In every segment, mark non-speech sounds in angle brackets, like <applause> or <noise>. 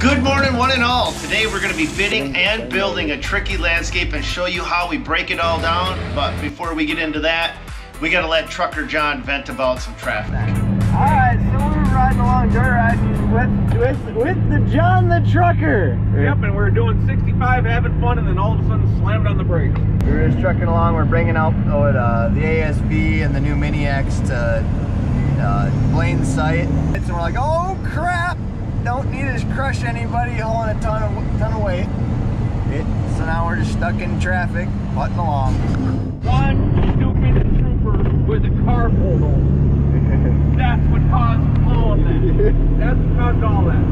Good morning, one and all. Today we're going to be bidding and building a tricky landscape and show you how we break it all down. But before we get into that, we got to let Trucker John vent about some traffic. All right, so we're riding along dirt riding with with with the John the trucker. Yep, and we're doing 65, having fun, and then all of a sudden slammed on the brakes. We're just trucking along. We're bringing out oh, uh, the ASV and the new Mini X to uh, Blaine's site. And we're like, oh crap! Don't need to crush anybody hauling a ton of ton of weight. It, so now we're just stuck in traffic, butting along. One stupid trooper with a car pulled over. <laughs> That's what caused all of that. <laughs> That's what caused all that.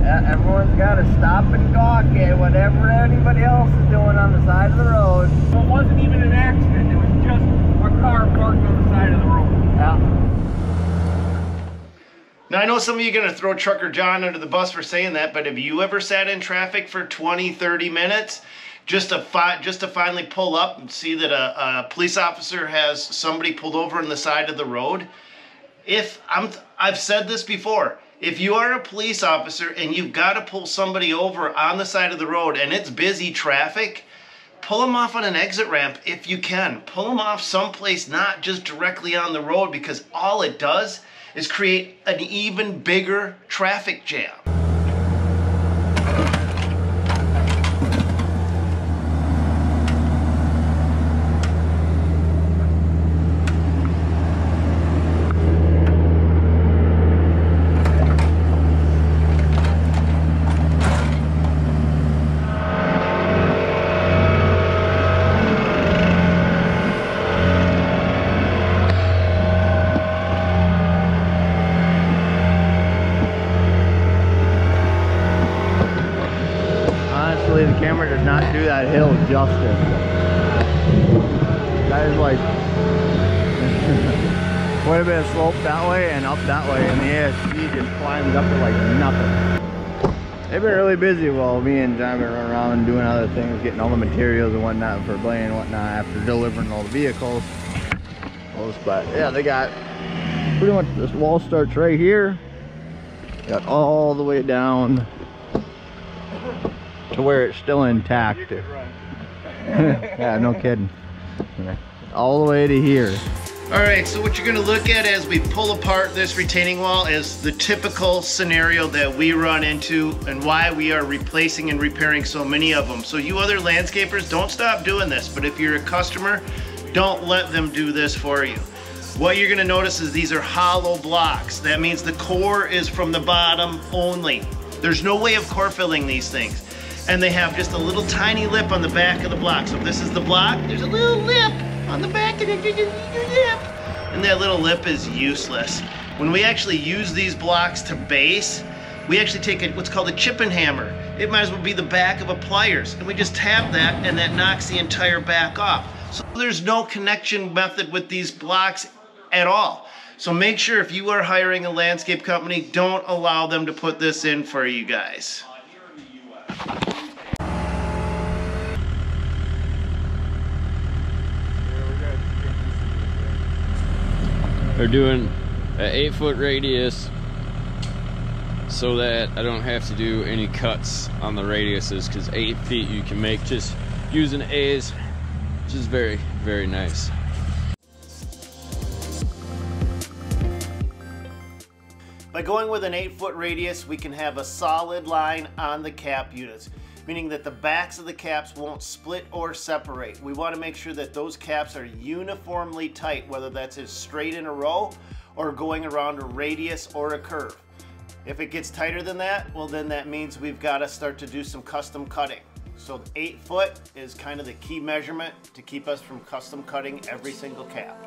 Yeah, everyone's got to stop and gawk at whatever anybody else is doing on the side of the road. So it wasn't even an accident. It was just a car parked on the side of the road. Yeah. Now, I know some of you are going to throw Trucker John under the bus for saying that, but have you ever sat in traffic for 20, 30 minutes just to, fi- just to finally pull up and see that a, a police officer has somebody pulled over on the side of the road? If I'm, I've said this before, if you are a police officer and you've got to pull somebody over on the side of the road and it's busy traffic, pull them off on an exit ramp if you can. Pull them off someplace not just directly on the road because all it does is create an even bigger traffic jam. Honestly, the camera does not do that hill justice. That is like <laughs> quite a bit of slope that way and up that way, and the ASV just climbs up it like nothing. They've been really busy while me and John been around doing other things, getting all the materials and whatnot for Blaine and whatnot after delivering all the vehicles. But yeah, they got pretty much this wall starts right here, got all the way down to where it's still intact. <laughs> yeah, no kidding. All the way to here. All right, so what you're gonna look at as we pull apart this retaining wall is the typical scenario that we run into and why we are replacing and repairing so many of them. So you other landscapers, don't stop doing this, but if you're a customer, don't let them do this for you. What you're gonna notice is these are hollow blocks. That means the core is from the bottom only. There's no way of core filling these things. And they have just a little tiny lip on the back of the block. So if this is the block, there's a little lip on the back of the lip. And that little lip is useless. When we actually use these blocks to base, we actually take a, what's called a chip and hammer. It might as well be the back of a pliers. And we just tap that and that knocks the entire back off. So there's no connection method with these blocks at all. So make sure if you are hiring a landscape company, don't allow them to put this in for you guys. They're doing an eight foot radius so that I don't have to do any cuts on the radiuses because eight feet you can make just using A's, which is very, very nice. By going with an 8 foot radius, we can have a solid line on the cap units, meaning that the backs of the caps won't split or separate. We want to make sure that those caps are uniformly tight, whether that's as straight in a row or going around a radius or a curve. If it gets tighter than that, well then that means we've got to start to do some custom cutting. So 8 foot is kind of the key measurement to keep us from custom cutting every single cap.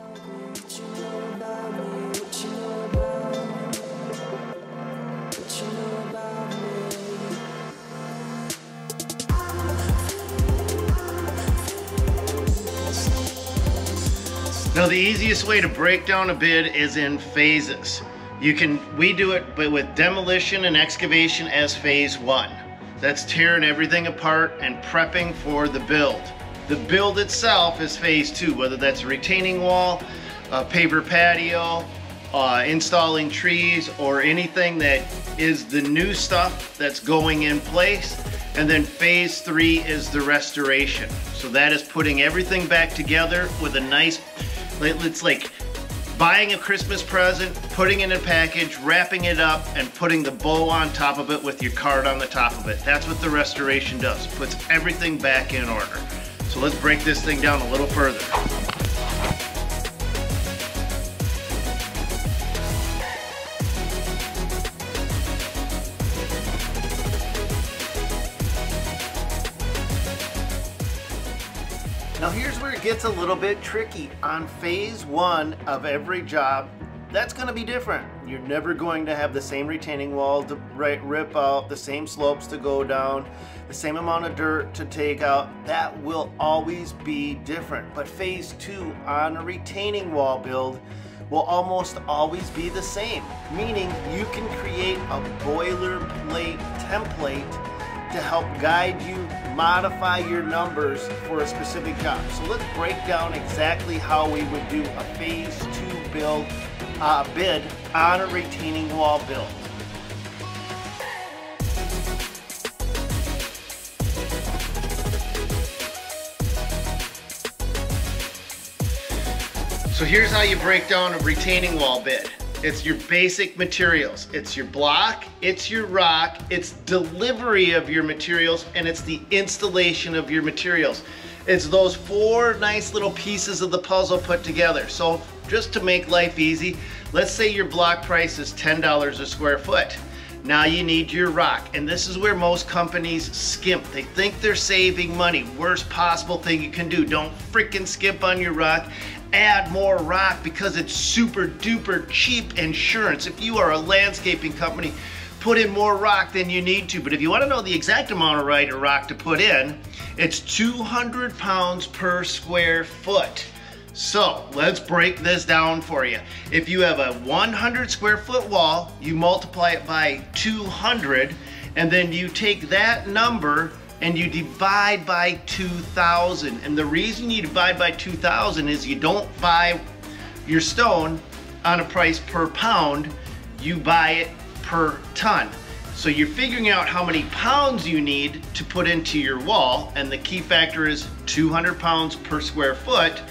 Now the easiest way to break down a bid is in phases. You can, we do it but with demolition and excavation as phase one. That's tearing everything apart and prepping for the build. The build itself is phase two, whether that's a retaining wall, a paver patio, uh, installing trees or anything that is the new stuff that's going in place. And then phase three is the restoration. So that is putting everything back together with a nice, it's like buying a Christmas present, putting it in a package, wrapping it up, and putting the bow on top of it with your card on the top of it. That's what the restoration does, puts everything back in order. So let's break this thing down a little further. Gets a little bit tricky. On phase one of every job, that's gonna be different. You're never going to have the same retaining wall to rip out, the same slopes to go down, the same amount of dirt to take out. That will always be different. But phase two on a retaining wall build will almost always be the same, meaning you can create a boilerplate template to help guide you modify your numbers for a specific job. So let's break down exactly how we would do a phase two build uh, bid on a retaining wall build. So here's how you break down a retaining wall bid. It's your basic materials. It's your block, it's your rock, it's delivery of your materials, and it's the installation of your materials. It's those four nice little pieces of the puzzle put together. So just to make life easy, let's say your block price is $10 a square foot. Now you need your rock. And this is where most companies skimp. They think they're saving money. Worst possible thing you can do. Don't freaking skimp on your rock add more rock because it's super duper cheap insurance. If you are a landscaping company, put in more rock than you need to. But if you want to know the exact amount of right rock to put in, it's 200 pounds per square foot. So let's break this down for you. If you have a 100 square foot wall, you multiply it by 200, and then you take that number and you divide by 2,000. And the reason you divide by 2,000 is you don't buy your stone on a price per pound, you buy it per ton. So you're figuring out how many pounds you need to put into your wall, and the key factor is 200 pounds per square foot,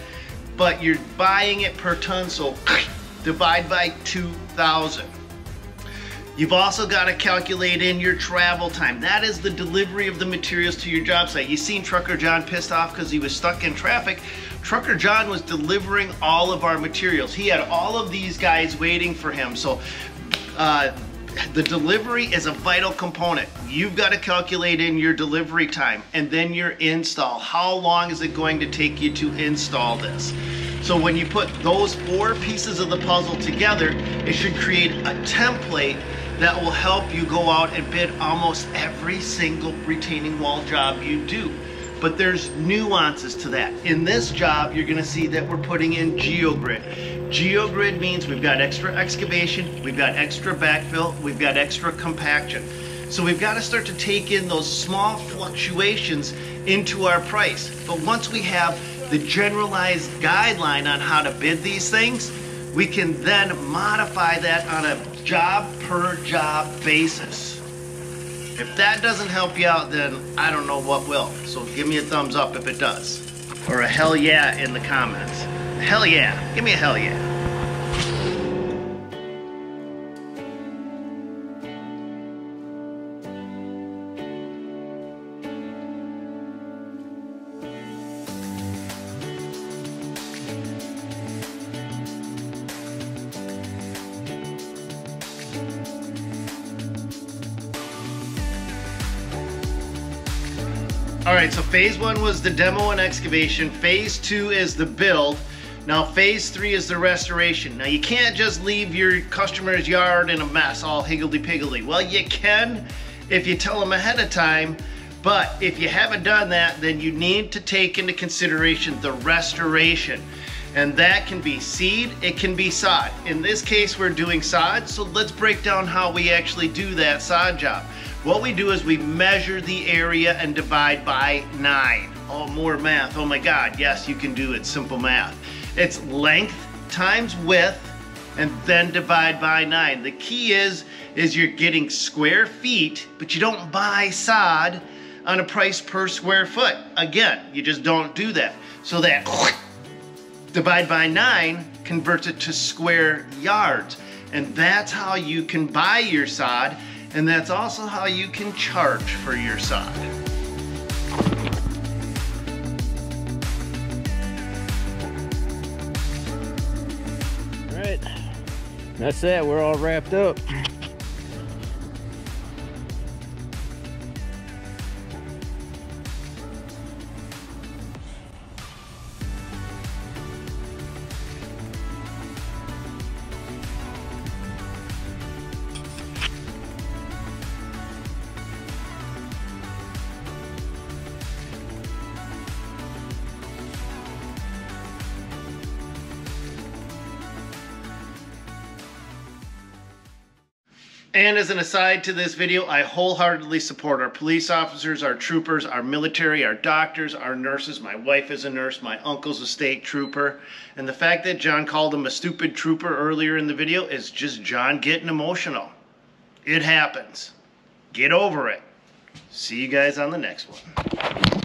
but you're buying it per ton, so <clears throat> divide by 2,000. You've also got to calculate in your travel time. That is the delivery of the materials to your job site. You seen Trucker John pissed off because he was stuck in traffic. Trucker John was delivering all of our materials. He had all of these guys waiting for him. So uh, the delivery is a vital component. You've got to calculate in your delivery time and then your install. How long is it going to take you to install this? So when you put those four pieces of the puzzle together, it should create a template that will help you go out and bid almost every single retaining wall job you do. But there's nuances to that. In this job, you're gonna see that we're putting in GeoGrid. GeoGrid means we've got extra excavation, we've got extra backfill, we've got extra compaction. So we've got to start to take in those small fluctuations into our price. But once we have the generalized guideline on how to bid these things, we can then modify that on a job per job basis. If that doesn't help you out, then I don't know what will. So give me a thumbs up if it does. Or a hell yeah in the comments. Hell yeah. Give me a hell yeah. All right, so phase one was the demo and excavation. Phase two is the build. Now phase three is the restoration. Now you can't just leave your customer's yard in a mess, all higgledy-piggledy. Well, you can if you tell them ahead of time, but if you haven't done that, then you need to take into consideration the restoration. And that can be seed, it can be sod. In this case, we're doing sod, so let's break down how we actually do that sod job. What we do is we measure the area and divide by nine. Oh, more math. Oh my God, yes, you can do it, simple math. It's length times width, and then divide by nine. The key is, is you're getting square feet, but you don't buy sod on a price per square foot. Again, you just don't do that. So that <sniffs> divide by nine converts it to square yards. And that's how you can buy your sod, and that's also how you can charge for your sod. All right, that's it. We're all wrapped up. And as an aside to this video, I wholeheartedly support our police officers, our troopers, our military, our doctors, our nurses. My wife is a nurse, my uncle's a state trooper. And the fact that John called him a stupid trooper earlier in the video is just John getting emotional. It happens. Get over it. See you guys on the next one.